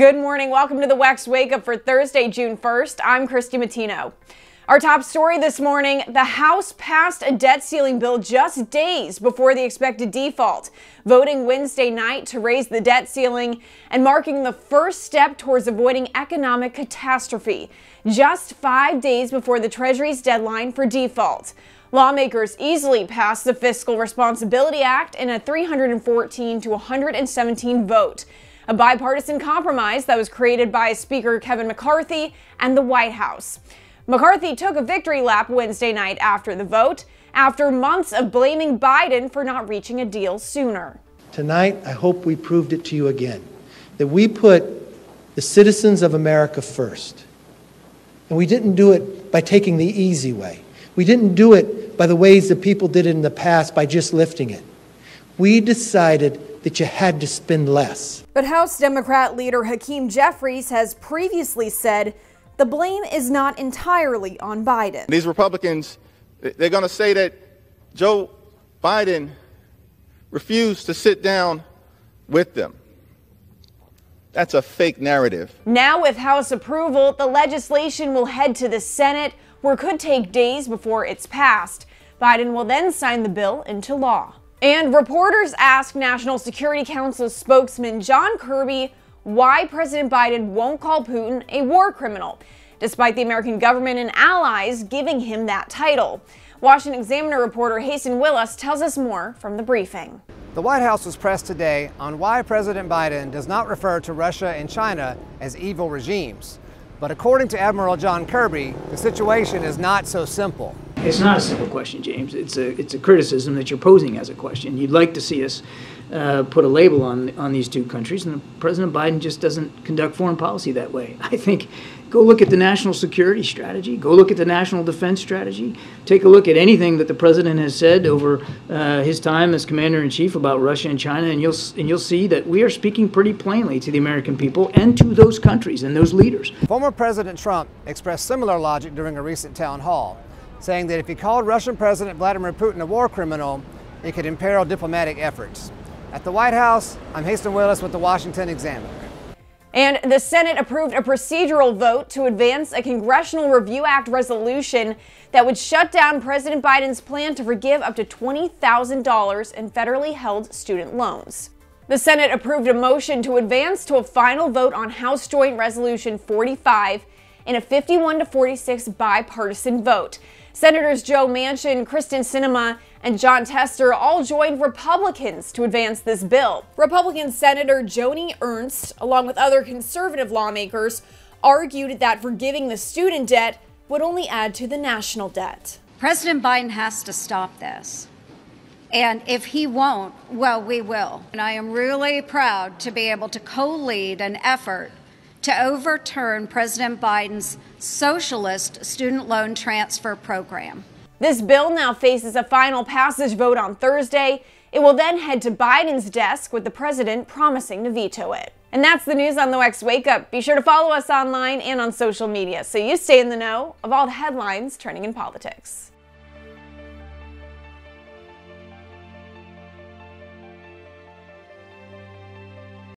Good morning. Welcome to the WEX Wake Up for Thursday, June 1st. I'm Christy Matino. Our top story this morning the House passed a debt ceiling bill just days before the expected default, voting Wednesday night to raise the debt ceiling and marking the first step towards avoiding economic catastrophe, just five days before the Treasury's deadline for default. Lawmakers easily passed the Fiscal Responsibility Act in a 314 to 117 vote a bipartisan compromise that was created by Speaker Kevin McCarthy and the White House. McCarthy took a victory lap Wednesday night after the vote, after months of blaming Biden for not reaching a deal sooner. Tonight, I hope we proved it to you again that we put the citizens of America first. And we didn't do it by taking the easy way. We didn't do it by the ways that people did it in the past by just lifting it. We decided that you had to spend less. But House Democrat leader Hakeem Jeffries has previously said the blame is not entirely on Biden. These Republicans, they're going to say that Joe Biden refused to sit down with them. That's a fake narrative. Now, with House approval, the legislation will head to the Senate, where it could take days before it's passed. Biden will then sign the bill into law. And reporters asked National Security Council spokesman John Kirby why President Biden won't call Putin a war criminal, despite the American government and allies giving him that title. Washington Examiner reporter Haisten Willis tells us more from the briefing. The White House was pressed today on why President Biden does not refer to Russia and China as evil regimes. But according to Admiral John Kirby, the situation is not so simple. It's not a simple question, James. It's a, it's a criticism that you're posing as a question. You'd like to see us uh, put a label on, on these two countries, and President Biden just doesn't conduct foreign policy that way. I think go look at the national security strategy, go look at the national defense strategy, take a look at anything that the president has said over uh, his time as commander in chief about Russia and China, and you'll, and you'll see that we are speaking pretty plainly to the American people and to those countries and those leaders. Former President Trump expressed similar logic during a recent town hall saying that if he called Russian President Vladimir Putin a war criminal, it could imperil diplomatic efforts. At the White House, I'm Haisten Willis with the Washington Examiner. And the Senate approved a procedural vote to advance a Congressional Review Act resolution that would shut down President Biden's plan to forgive up to $20,000 in federally held student loans. The Senate approved a motion to advance to a final vote on House Joint Resolution 45 in a 51 to 46 bipartisan vote. Senators Joe Manchin, Kyrsten Sinema, and Jon Tester all joined Republicans to advance this bill. Republican Senator Joni Ernst, along with other conservative lawmakers, argued that forgiving the student debt would only add to the national debt. President Biden has to stop this. And if he won't, well, we will. And I am really proud to be able to co lead an effort to overturn President Biden's socialist student loan transfer program. This bill now faces a final passage vote on Thursday. It will then head to Biden's desk with the president promising to veto it. And that's the news on the WEX Wake Up. Be sure to follow us online and on social media so you stay in the know of all the headlines turning in politics.